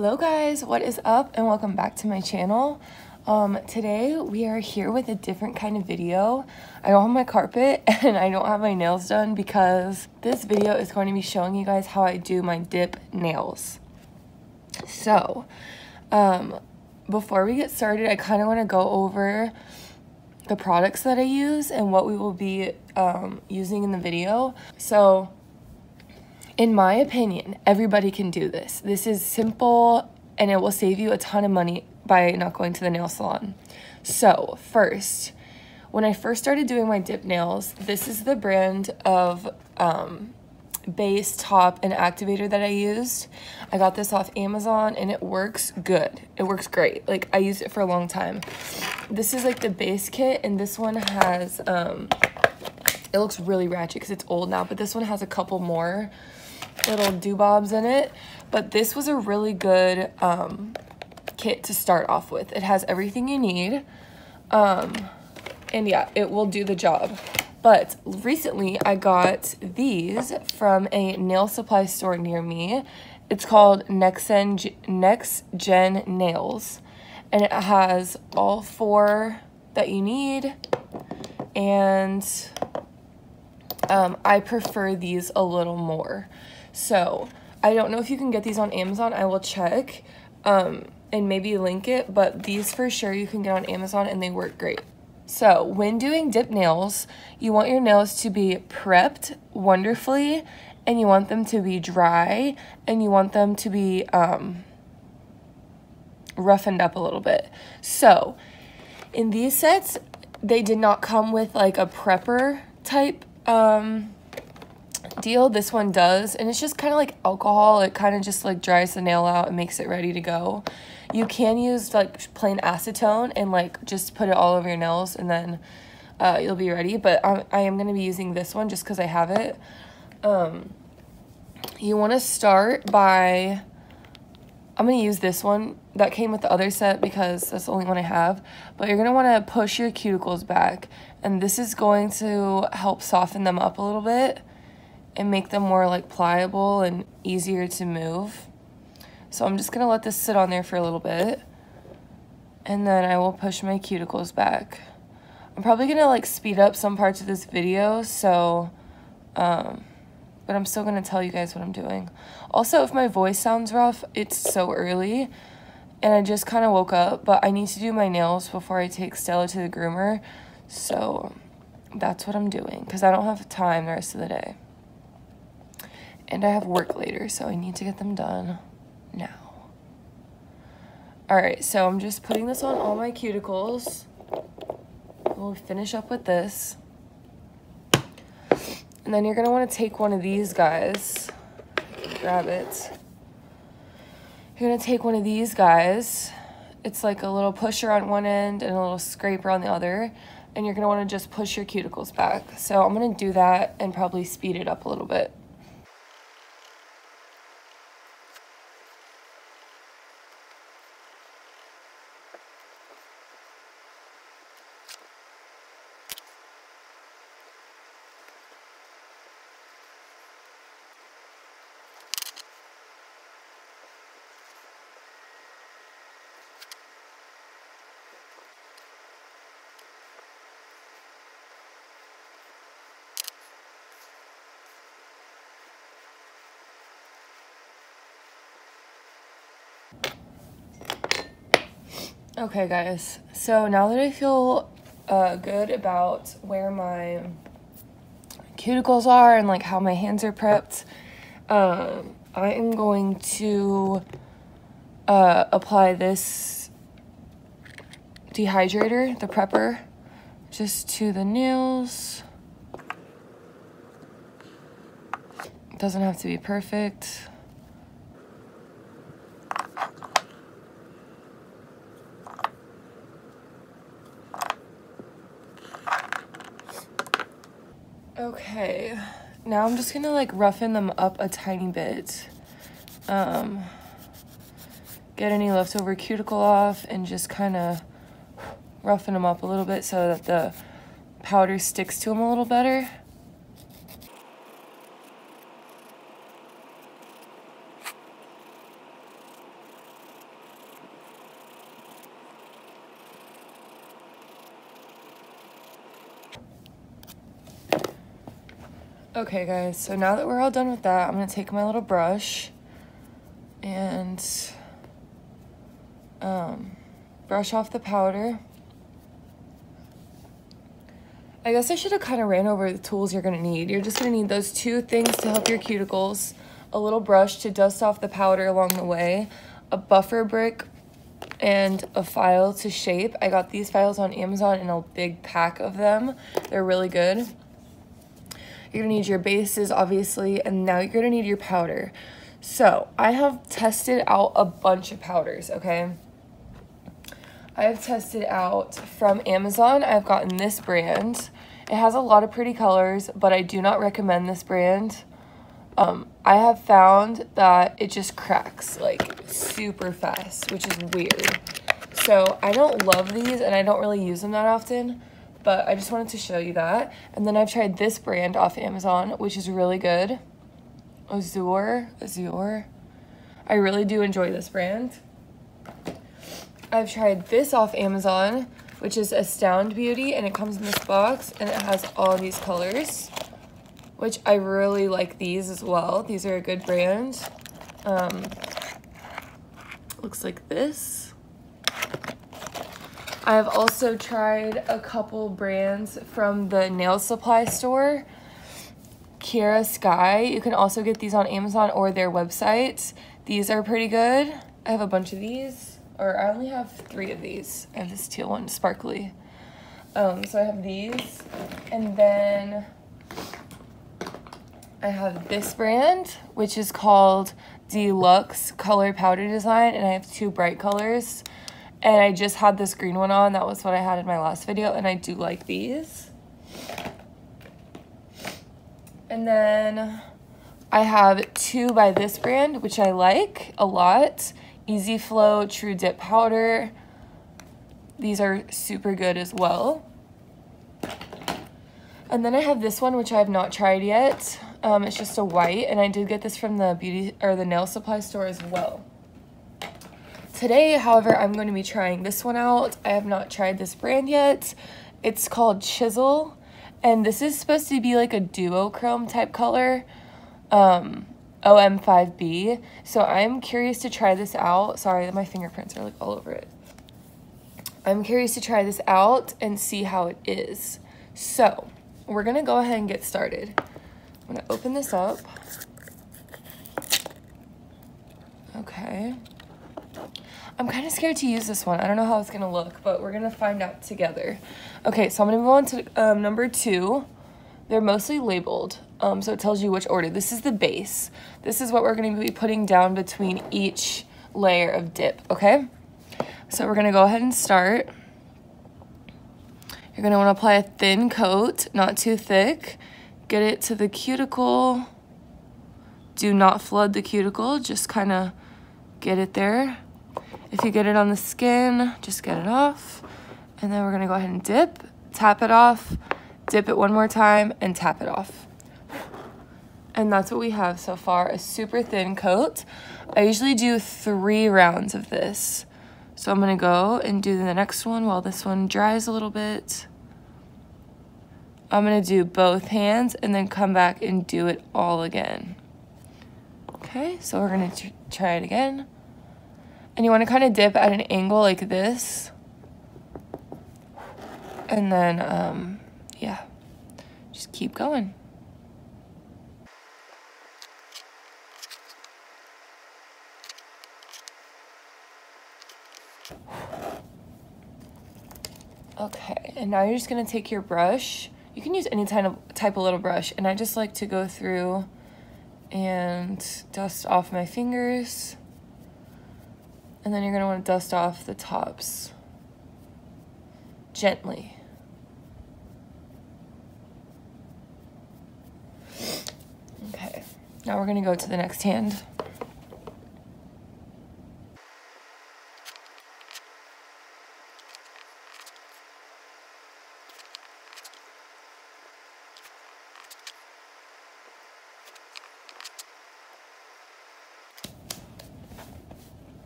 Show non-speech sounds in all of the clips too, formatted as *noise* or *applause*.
Hello guys, what is up and welcome back to my channel. Um, today we are here with a different kind of video. I don't have my carpet *laughs* and I don't have my nails done because this video is going to be showing you guys how I do my dip nails. So, um, before we get started, I kind of want to go over the products that I use and what we will be um, using in the video. So, in my opinion, everybody can do this. This is simple and it will save you a ton of money by not going to the nail salon. So, first, when I first started doing my dip nails, this is the brand of um, base, top, and activator that I used. I got this off Amazon and it works good. It works great. Like, I used it for a long time. This is like the base kit, and this one has, um, it looks really ratchet because it's old now, but this one has a couple more little doobobs in it. But this was a really good um, kit to start off with. It has everything you need. Um, and yeah, it will do the job. But recently I got these from a nail supply store near me. It's called NexGen, Next Gen Nails. And it has all four that you need. And um, I prefer these a little more. So I don't know if you can get these on Amazon. I will check um, and maybe link it, but these for sure you can get on Amazon and they work great. So when doing dip nails, you want your nails to be prepped wonderfully and you want them to be dry and you want them to be um, roughened up a little bit. So in these sets, they did not come with like a prepper type um, deal. This one does. And it's just kind of like alcohol. It kind of just like dries the nail out and makes it ready to go. You can use like plain acetone and like just put it all over your nails and then uh, you'll be ready. But I, I am going to be using this one just because I have it. Um, you want to start by... I'm going to use this one that came with the other set because that's the only one I have. But you're going to want to push your cuticles back. And this is going to help soften them up a little bit and make them more like pliable and easier to move. So I'm just gonna let this sit on there for a little bit and then I will push my cuticles back. I'm probably gonna like speed up some parts of this video so um, but I'm still gonna tell you guys what I'm doing. Also if my voice sounds rough it's so early and I just kind of woke up but I need to do my nails before I take Stella to the groomer so that's what I'm doing because I don't have time the rest of the day. And I have work later, so I need to get them done now. Alright, so I'm just putting this on all my cuticles. We'll finish up with this. And then you're want to take one of these guys. Grab it. You're to take one of these guys. It's like a little pusher on one end and a little scraper on the other. And you're want to just push your cuticles back. So I'm to do that and probably speed it up a little bit. Okay, guys. So now that I feel uh, good about where my cuticles are and like how my hands are prepped, um, I am going to uh, apply this dehydrator, the prepper, just to the nails. It doesn't have to be perfect. Okay, now I'm just gonna like roughen them up a tiny bit. Um, get any leftover cuticle off and just kind of roughen them up a little bit so that the powder sticks to them a little better. Okay guys, so now that we're all done with that, I'm gonna take my little brush and um, brush off the powder. I guess I should have kind of ran over the tools you're gonna need. You're just gonna need those two things to help your cuticles, a little brush to dust off the powder along the way, a buffer brick, and a file to shape. I got these files on Amazon in a big pack of them. They're really good. You're gonna need your bases, obviously, and now you're gonna need your powder. So I have tested out a bunch of powders, okay? I have tested out from Amazon. I've gotten this brand. It has a lot of pretty colors, but I do not recommend this brand. Um, I have found that it just cracks like super fast, which is weird. So I don't love these and I don't really use them that often but I just wanted to show you that. And then I've tried this brand off Amazon, which is really good. Azure, Azure. I really do enjoy this brand. I've tried this off Amazon, which is Astound Beauty, and it comes in this box, and it has all these colors, which I really like these as well. These are a good brand. Um, looks like this. I've also tried a couple brands from the nail supply store. Kiara Sky. You can also get these on Amazon or their website. These are pretty good. I have a bunch of these, or I only have three of these. I have this teal one, sparkly. Um, so I have these, and then I have this brand, which is called Deluxe Color Powder Design, and I have two bright colors. And I just had this green one on. That was what I had in my last video. And I do like these. And then I have two by this brand, which I like a lot. EZ Flow TruDip Powder. These are super good as well. And then I have this one, which I have not tried yet. Um, it's just a white, and I did get this from the beauty or the nail supply store as well. Today, however, I'm going to be trying this one out. I have not tried this brand yet. It's called Chisel, and this is supposed to be like a duochrome type color, um, OM5B. So I'm curious to try this out. Sorry, my fingerprints are like all over it. I'm curious to try this out and see how it is. So we're gonna go ahead and get started. I'm gonna open this up. Okay. I'm kind of scared to use this one. I don't know how it's going to look, but we're going to find out together. Okay, so I'm going to move on to um, number two. They're mostly labeled, um, so it tells you which order. This is the base. This is what we're going to be putting down between each layer of dip, okay? So we're going to go ahead and start. You're going to want to apply a thin coat, not too thick. Get it to the cuticle. Do not flood the cuticle, just kind of get it there. If you get it on the skin, just get it off. And then we're gonna go ahead and dip, tap it off, dip it one more time, and tap it off. And that's what we have so far, a super thin coat. I usually do three rounds of this. So I'm gonna go and do the next one while this one dries a little bit. I'm gonna do both hands and then come back and do it all again. Okay, so we're gonna try it again. And you want to kind of dip at an angle like this. And then, um, yeah, just keep going. Okay, and now you're just gonna take your brush. You can use any type of type of little brush, and I just like to go through and dust off my fingers. And then you're want to dust off the tops gently. Okay, now we're to go to the next hand.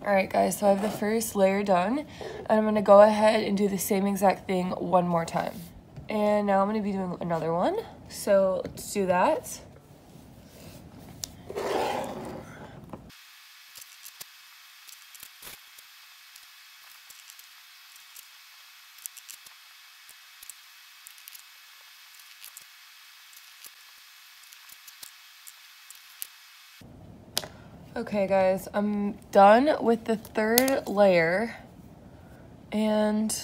All right, guys, so I have the first layer done, and I'm gonna go ahead and do the same exact thing one more time. And now I'm gonna be doing another one. So let's do that. Okay guys, I'm done with the third layer and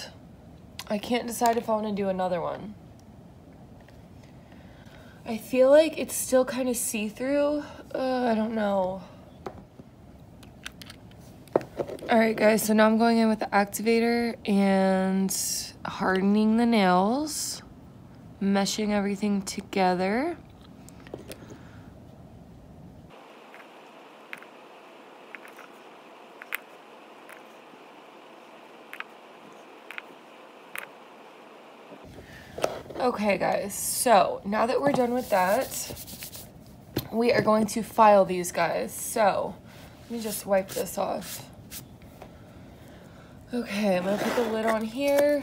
I can't decide if I want to do another one. I feel like it's still kind of see-through. Uh, I don't know. Alright guys, so now I'm going in with the activator and hardening the nails, meshing everything together. Okay, guys, so now that we're done with that, we are going to file these guys. So, let me just wipe this off. Okay, I'm gonna put the lid on here.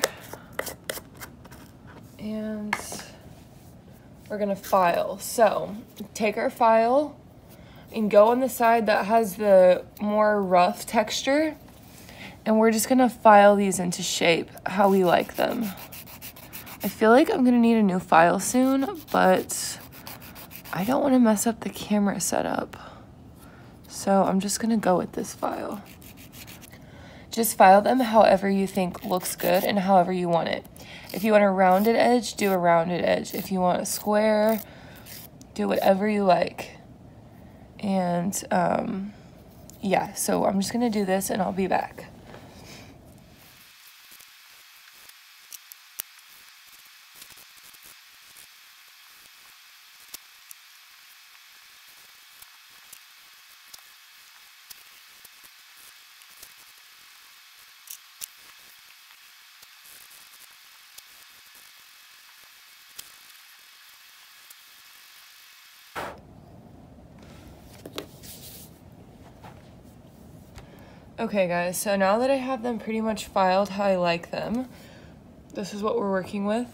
And we're gonna file. So, take our file and go on the side that has the more rough texture. And we're just gonna file these into shape how we like them. I feel like I'm gonna need a new file soon, but I don't wanna mess up the camera setup. So I'm just gonna go with this file. Just file them however you think looks good and however you want it. If you want a rounded edge, do a rounded edge. If you want a square, do whatever you like. And um, yeah, so I'm just gonna do this and I'll be back. Okay guys, so now that I have them pretty much filed how I like them, this is what we're working with.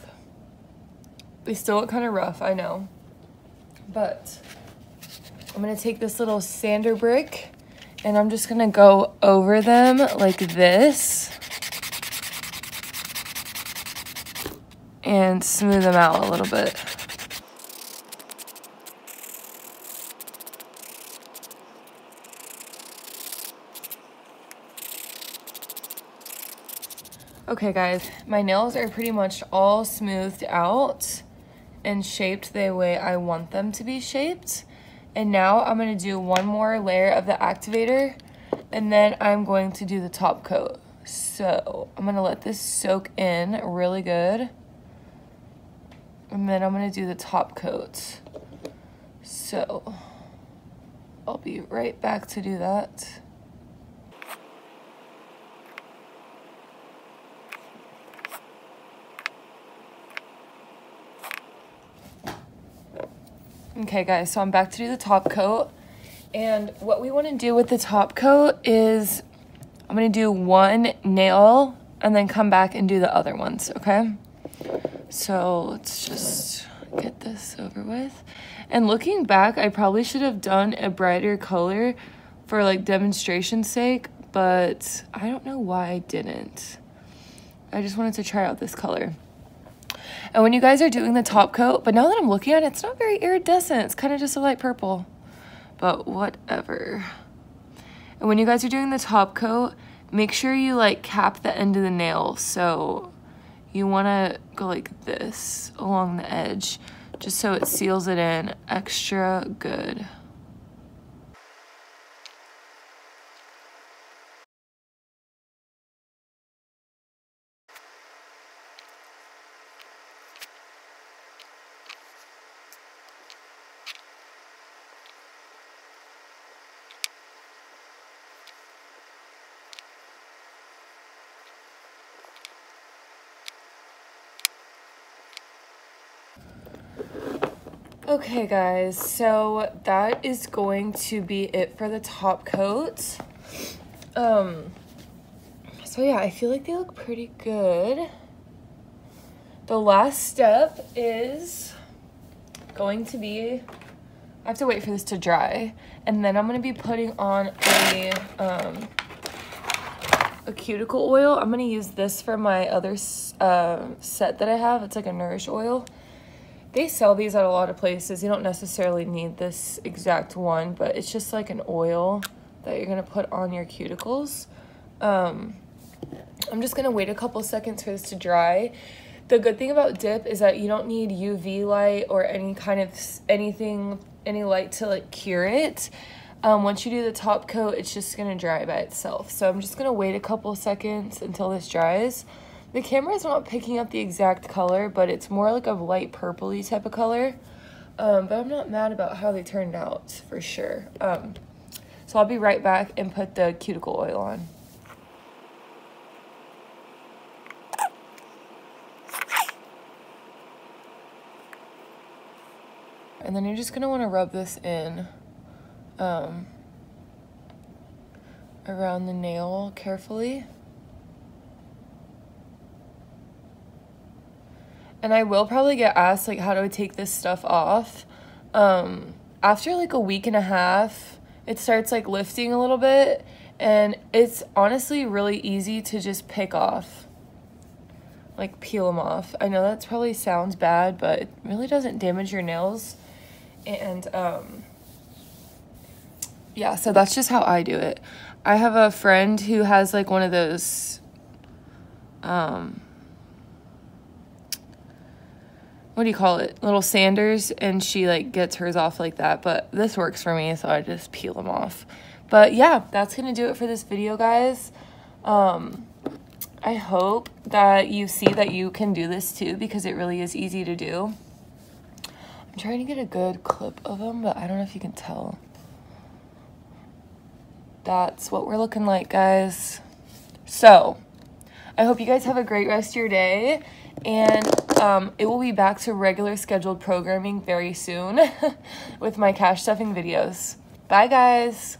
They still look kind of rough, I know. But I'm gonna take this little sander brick and I'm just gonna go over them like this and smooth them out a little bit. Okay guys, my nails are pretty much all smoothed out and shaped the way I want them to be shaped. And now I'm gonna do one more layer of the activator and then I'm going to do the top coat. So I'm gonna let this soak in really good. And then I'm gonna do the top coat. So I'll be right back to do that. Okay guys, so I'm back to do the top coat. And what we wanna do with the top coat is I'm gonna do one nail and then come back and do the other ones, okay? So let's just get this over with. And looking back, I probably should have done a brighter color for like demonstration's sake, but I don't know why I didn't. I just wanted to try out this color. And when you guys are doing the top coat, but now that I'm looking at it, it's not very iridescent. It's kind of just a light purple, but whatever. And when you guys are doing the top coat, make sure you like cap the end of the nail. So you want to go like this along the edge, just so it seals it in extra good. Okay guys, so that is going to be it for the top coat. Um, so yeah, I feel like they look pretty good. the last step is going to be, I have to wait for this to dry. And then I'm going to be putting on a, um, a cuticle oil. I'm going to use this for my other uh, set that I have. It's like a Nourish oil. They sell these at a lot of places. You don't necessarily need this exact one, but it's just like an oil that you're going to put on your cuticles. Um, I'm just going to wait a couple seconds for this to dry. The good thing about dip is that you don't need UV light or any kind of anything, any light to like cure it. Um, once you do the top coat, it's just going to dry by itself. So I'm just going to wait a couple seconds until this dries. The camera is not picking up the exact color, but it's more like a light purpley type of color. Um, but I'm not mad about how they turned out for sure. Um, so I'll be right back and put the cuticle oil on. And then you're just going to want to rub this in um, around the nail carefully. And I will probably get asked like how do I take this stuff off. Um, after like a week and a half, it starts like lifting a little bit and it's honestly really easy to just pick off. Like peel them off. I know that probably sounds bad, but it really doesn't damage your nails. And um, yeah, so that's just how I do it. I have a friend who has like one of those um, what do you call it? Little sanders and she like gets hers off like that but this works for me so i just peel them off. But yeah that's gonna do it for this video guys. Um i hope that you see that you can do this too because it really is easy to do. I'm trying to get a good clip of them but i don't know if you can tell. That's what we're looking like guys. So i hope you guys have a great rest of your day and um, it will be back to regular scheduled programming very soon *laughs* with my cash stuffing videos. Bye, guys.